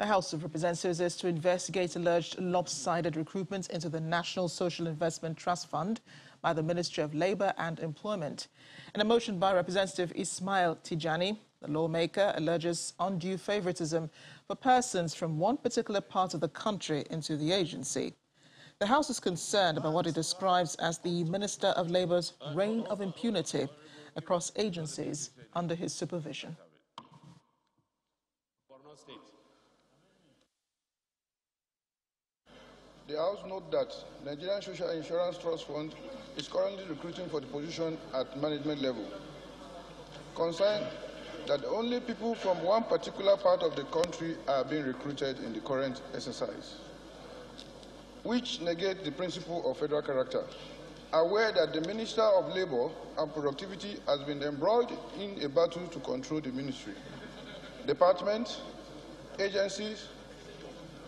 The House of Representatives is to investigate alleged lopsided recruitment into the National Social Investment Trust Fund by the Ministry of Labour and Employment. In a motion by Representative Ismail Tijani, the lawmaker alleges undue favoritism for persons from one particular part of the country into the agency. The House is concerned about what it describes as the Minister of Labour's reign of impunity across agencies under his supervision. The House note that Nigerian Social Insurance Trust Fund is currently recruiting for the position at management level. Concerned that only people from one particular part of the country are being recruited in the current exercise, which negate the principle of federal character. Aware that the Minister of Labour and Productivity has been embroiled in a battle to control the ministry, departments, agencies,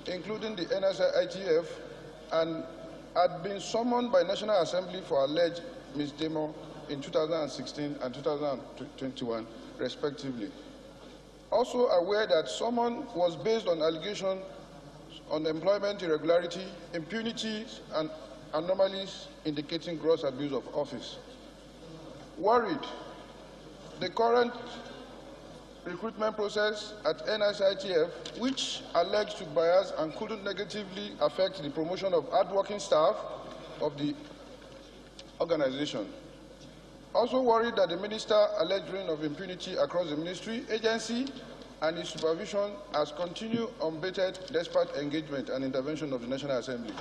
including the NSITF, and had been summoned by National Assembly for alleged misdemeanor in 2016 and 2021, respectively. Also aware that summon was based on allegations on employment irregularity, impunity, and anomalies indicating gross abuse of office. Worried, the current recruitment process at NSITF, which alleged to bias and couldn't negatively affect the promotion of hardworking staff of the organization. Also worried that the minister alleged reign of impunity across the ministry, agency, and its supervision has continued unabated despite engagement and intervention of the National Assembly.